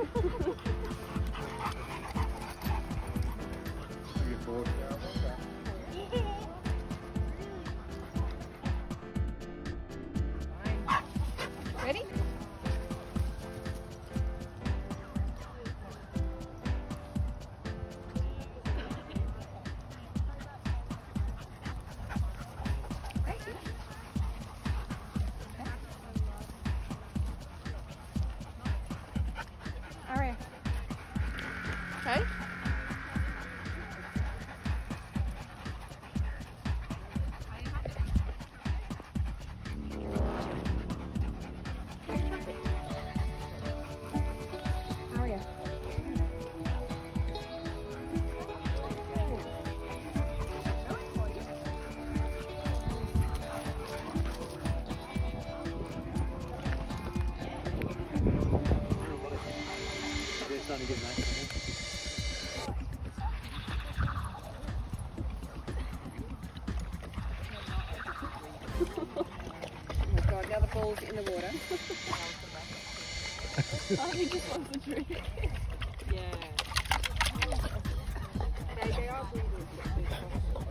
Ready? Starting to get nice. Oh my god, now the ball's in the water. oh, he just wants a drink. Yeah. They, they are breathing.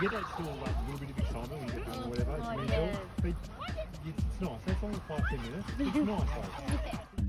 You get that of like little bit of excitement when you get home or whatever. Oh, it's Oh, really yeah. cool. But it's, it's nice. That's only five, ten minutes. It's nice though.